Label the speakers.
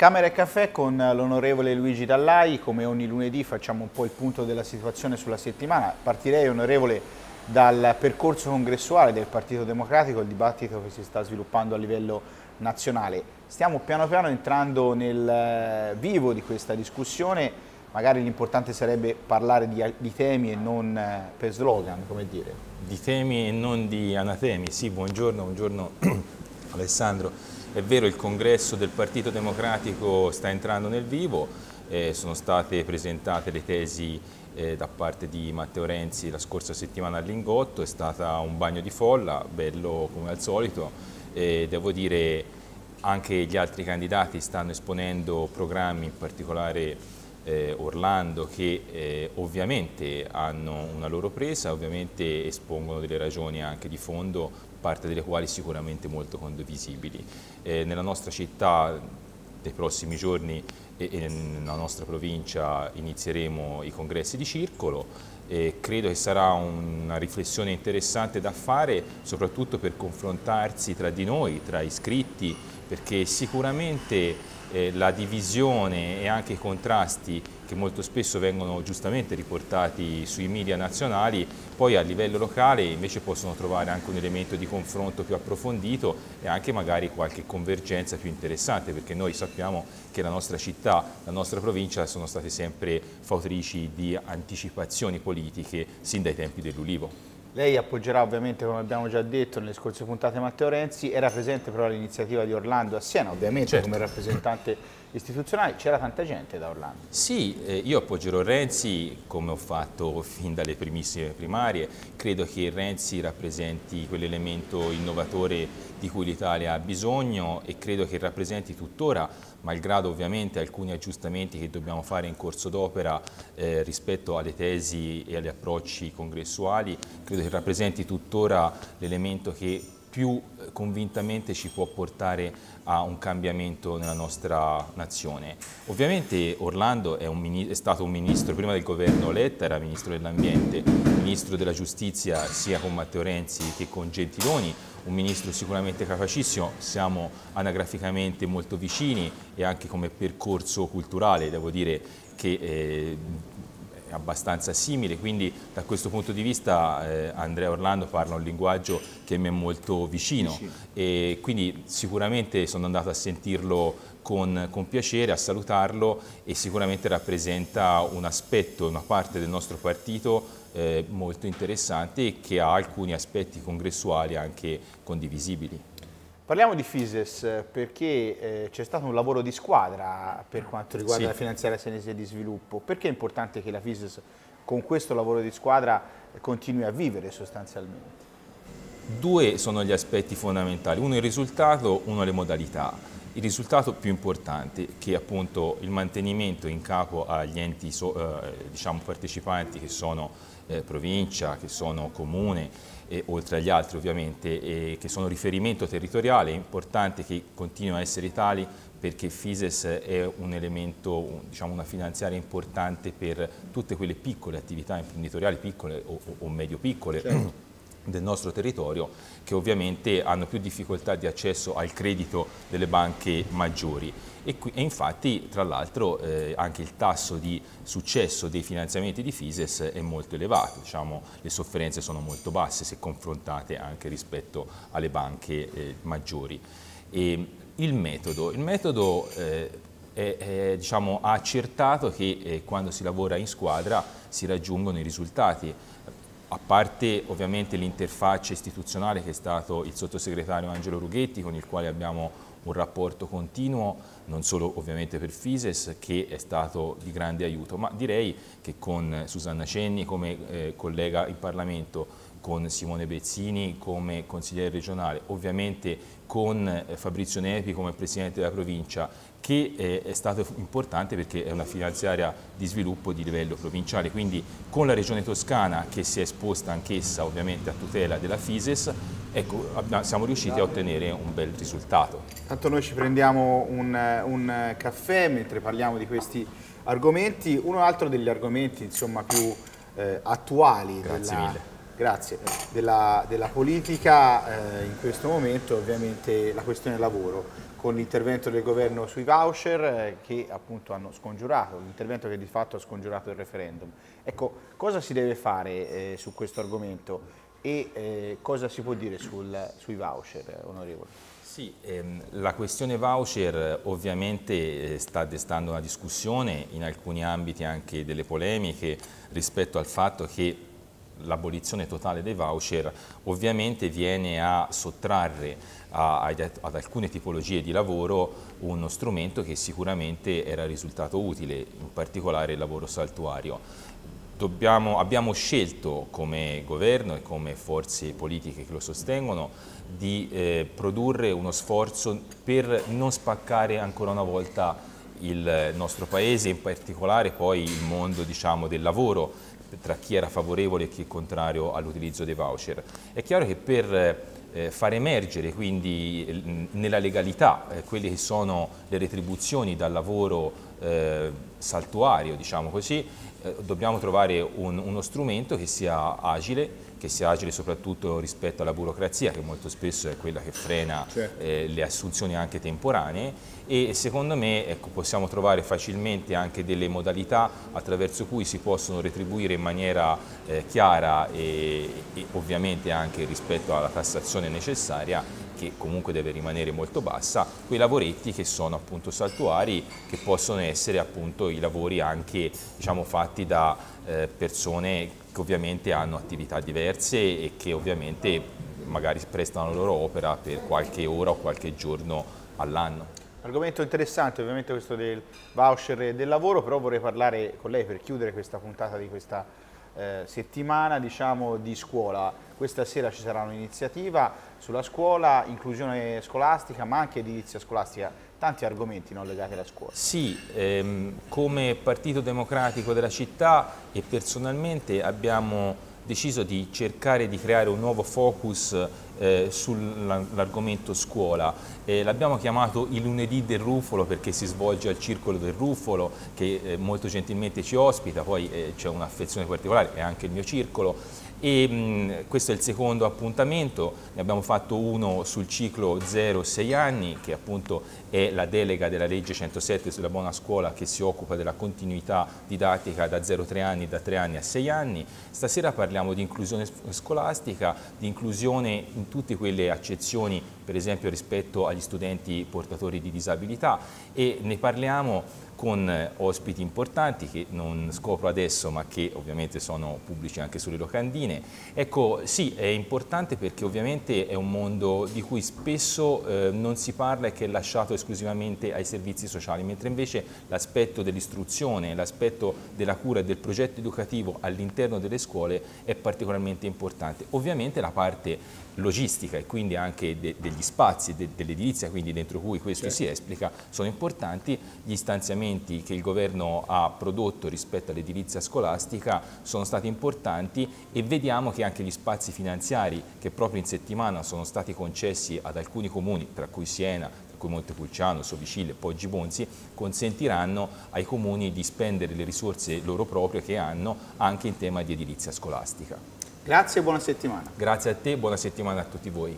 Speaker 1: Camera e caffè con l'onorevole Luigi Dallai, come ogni lunedì facciamo un po' il punto della situazione sulla settimana. Partirei, onorevole, dal percorso congressuale del Partito Democratico, il dibattito che si sta sviluppando a livello nazionale. Stiamo piano piano entrando nel eh, vivo di questa discussione, magari l'importante sarebbe parlare di, di, temi e non eh, per slogan, come dire.
Speaker 2: Di temi e non di anatemi, sì, buongiorno, buongiorno Alessandro. È vero, il congresso del Partito Democratico sta entrando nel vivo, eh, sono state presentate le tesi eh, da parte di Matteo Renzi la scorsa settimana a Lingotto, è stata un bagno di folla, bello come al solito, e devo dire anche gli altri candidati stanno esponendo programmi, in particolare eh, Orlando, che eh, ovviamente hanno una loro presa, ovviamente espongono delle ragioni anche di fondo parte delle quali sicuramente molto condivisibili. Eh, nella nostra città nei prossimi giorni e, nella nostra provincia inizieremo i congressi di circolo e credo che sarà una riflessione interessante da fare soprattutto per confrontarsi tra di noi, tra iscritti, perché sicuramente eh, la divisione e anche i contrasti che molto spesso vengono giustamente riportati sui media nazionali, poi a livello locale invece possono trovare anche un elemento di confronto più approfondito e anche magari qualche convergenza più interessante, perché noi sappiamo che la nostra città, la nostra provincia sono state sempre fautrici di anticipazioni politiche sin dai tempi dell'Ulivo.
Speaker 1: Lei appoggerà ovviamente, come abbiamo già detto nelle scorse puntate, Matteo Renzi, era presente però all'iniziativa di Orlando a Siena, ovviamente certo. come rappresentante istituzionale, c'era tanta gente da Orlando.
Speaker 2: Sì, eh, io appoggerò Renzi come ho fatto fin dalle primissime primarie, credo che Renzi rappresenti quell'elemento innovatore di cui l'Italia ha bisogno e credo che rappresenti tuttora, malgrado ovviamente alcuni aggiustamenti che dobbiamo fare in corso d'opera eh, rispetto alle tesi e agli approcci congressuali, credo che rappresenti tuttora l'elemento che più eh, convintamente ci può portare a un cambiamento nella nostra nazione. Ovviamente Orlando è, un, è stato un ministro, prima del governo Letta era ministro dell'ambiente, ministro della giustizia sia con Matteo Renzi che con Gentiloni, un ministro sicuramente capacissimo, siamo anagraficamente molto vicini e anche come percorso culturale devo dire che eh, abbastanza simile, quindi da questo punto di vista eh, Andrea Orlando parla un linguaggio che mi è molto vicino sì. e quindi sicuramente sono andato a sentirlo con, con, piacere, a salutarlo e sicuramente rappresenta un aspetto, una parte del nostro partito eh, molto interessante e che ha alcuni aspetti congressuali anche condivisibili.
Speaker 1: Parliamo di FISES perché eh, c'è stato un lavoro di squadra per quanto riguarda sì. la finanziaria senese di sviluppo. Perché è importante che la FISES con questo lavoro di squadra continui a vivere sostanzialmente?
Speaker 2: Due sono gli aspetti fondamentali, uno il risultato, uno le modalità. Il risultato più importante che è appunto il mantenimento in capo agli enti so, eh, diciamo partecipanti che sono eh, provincia, che sono comune e, oltre agli altri ovviamente, e che sono riferimento territoriale, è importante che continuino a essere tali perché FISES è un elemento, diciamo una finanziaria importante per tutte quelle piccole attività imprenditoriali, piccole o, o medio piccole, certo del nostro territorio che ovviamente hanno più difficoltà di accesso al credito delle banche maggiori e, qui, e infatti tra l'altro eh, anche il tasso di successo dei finanziamenti di FISES è molto elevato, diciamo, le sofferenze sono molto basse se confrontate anche rispetto alle banche eh, maggiori. E il metodo, il metodo eh, è, è, diciamo, ha accertato che eh, quando si lavora in squadra si raggiungono i risultati a parte ovviamente l'interfaccia istituzionale che è stato il sottosegretario Angelo Rughetti con il quale abbiamo un rapporto continuo, non solo ovviamente per FISES che è stato di grande aiuto, ma direi che con Susanna Cenni come eh, collega in Parlamento, con Simone Bezzini come consigliere regionale, ovviamente con eh, Fabrizio Nepi come presidente della provincia che eh, è stato importante perché è una finanziaria di sviluppo di livello provinciale, quindi con la Regione Toscana che si è esposta anch'essa ovviamente a tutela della FISES, ecco, siamo riusciti a ottenere un bel risultato.
Speaker 1: Tanto noi ci prendiamo un, un caffè mentre parliamo di questi argomenti, uno altro degli argomenti insomma, più eh, attuali
Speaker 2: Grazie
Speaker 1: della,
Speaker 2: mille.
Speaker 1: Grazie. Della, della politica eh, in questo momento ovviamente la questione lavoro con l'intervento del governo sui voucher eh, che appunto hanno scongiurato, l'intervento che di fatto ha scongiurato il referendum. Ecco, cosa si deve fare eh, su questo argomento e eh, cosa si può dire sul, sui voucher, onorevole?
Speaker 2: Sì, ehm, la questione voucher ovviamente eh, sta destando una discussione, in alcuni ambiti anche delle polemiche rispetto al fatto che l'abolizione totale dei voucher ovviamente viene a sottrarre a, ad, ad alcune tipologie di lavoro uno strumento che sicuramente era risultato utile, in particolare il lavoro saltuario. Dobbiamo, abbiamo scelto come governo e come forze politiche che lo sostengono di eh, produrre uno sforzo per non spaccare ancora una volta il nostro paese, in particolare poi il mondo diciamo, del lavoro, tra chi era favorevole e chi è contrario all'utilizzo dei voucher. È chiaro che per eh, far emergere quindi nella legalità eh, quelle che sono le retribuzioni dal lavoro eh, saltuario, diciamo così, eh, dobbiamo trovare un, uno strumento che sia agile, che sia agile soprattutto rispetto alla burocrazia che molto spesso è quella che frena certo. eh, le assunzioni anche temporanee e secondo me ecco, possiamo trovare facilmente anche delle modalità attraverso cui si possono retribuire in maniera eh, chiara e, e ovviamente anche rispetto alla tassazione necessaria che comunque deve rimanere molto bassa, quei lavoretti che sono appunto saltuari, che possono essere appunto i lavori anche diciamo, fatti da eh, persone che ovviamente hanno attività diverse e che ovviamente magari prestano la loro opera per qualche ora o qualche giorno all'anno.
Speaker 1: Argomento interessante ovviamente questo del voucher del lavoro, però vorrei parlare con lei per chiudere questa puntata di questa eh, settimana diciamo, di scuola. Questa sera ci sarà un'iniziativa sulla scuola, inclusione scolastica, ma anche edilizia scolastica, tanti argomenti non legati alla scuola.
Speaker 2: Sì, ehm, come Partito Democratico della città e personalmente abbiamo deciso di cercare di creare un nuovo focus eh, sull'argomento scuola. Eh, L'abbiamo chiamato il lunedì del Ruffolo perché si svolge al Circolo del Ruffolo che eh, molto gentilmente ci ospita, poi eh, c'è un'affezione particolare, è anche il mio circolo e mh, questo è il secondo appuntamento, ne abbiamo fatto uno sul ciclo 0-6 anni che appunto è la delega della legge 107 sulla buona scuola che si occupa della continuità didattica da 0-3 anni, da 3 anni a 6 anni. Stasera parliamo di inclusione scolastica, di inclusione in tutte quelle accezioni per esempio rispetto agli studenti portatori di disabilità. E ne parliamo con ospiti importanti che non scopro adesso ma che ovviamente sono pubblici anche sulle locandine. Ecco sì è importante perché ovviamente è un mondo di cui spesso eh, non si parla e che è lasciato esclusivamente ai servizi sociali mentre invece l'aspetto dell'istruzione, l'aspetto della cura e del progetto educativo all'interno delle scuole è particolarmente importante. Ovviamente la parte logistica e quindi anche de degli spazi de dell'edilizia, quindi dentro cui questo certo. si esplica, sono importanti. Gli stanziamenti che il governo ha prodotto rispetto all'edilizia scolastica sono stati importanti e vediamo che anche gli spazi finanziari che proprio in settimana sono stati concessi ad alcuni comuni, tra cui Siena, cui Montepulciano, Sovicille, Poggi Bonzi, consentiranno ai comuni di spendere le risorse loro proprie che hanno anche in tema di edilizia scolastica.
Speaker 1: Grazie e buona settimana.
Speaker 2: Grazie a te, buona settimana a tutti voi.